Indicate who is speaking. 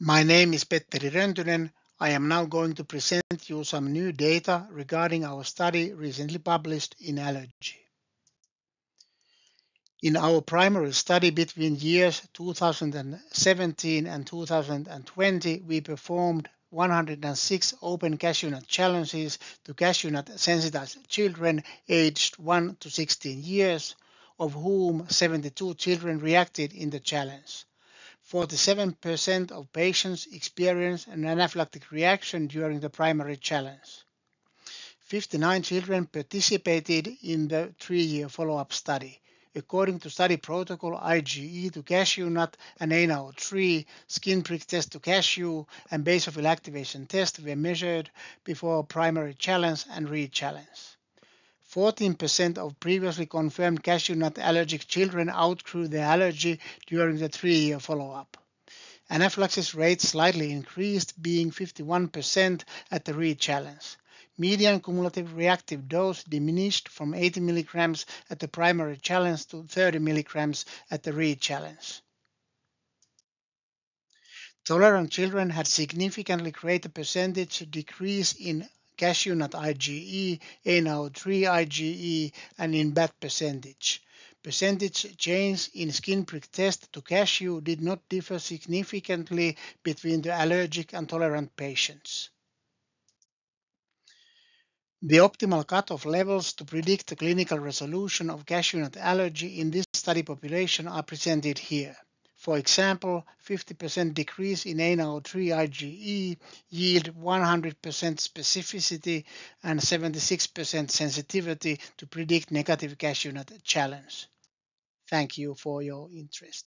Speaker 1: My name is Petteri Röntynen. I am now going to present you some new data regarding our study recently published in Allergy. In our primary study between years 2017 and 2020, we performed 106 open cashew nut challenges to cashew nut sensitized children aged 1 to 16 years, of whom 72 children reacted in the challenge. 47% of patients experienced an anaphylactic reaction during the primary challenge. 59 children participated in the three-year follow-up study. According to study protocol, IgE to cashew nut and Ana o 3, skin prick test to cashew, and basophil activation test were measured before primary challenge and re-challenge. 14% of previously confirmed cashew nut allergic children outgrew their allergy during the three-year follow-up. Anaphylaxis rate slightly increased, being 51% at the re-challenge. Median cumulative reactive dose diminished from 80 mg at the primary challenge to 30 mg at the re-challenge. Tolerant children had significantly greater percentage decrease in cashew nut IgE, Ana o 3 IgE, and in BAT percentage. Percentage change in skin prick test to cashew did not differ significantly between the allergic and tolerant patients. The optimal cutoff levels to predict the clinical resolution of cashew nut allergy in this study population are presented here. For example, 50% decrease in Ana o 3 IgE yield 100% specificity and 76% sensitivity to predict negative cashew nut challenge. Thank you for your interest.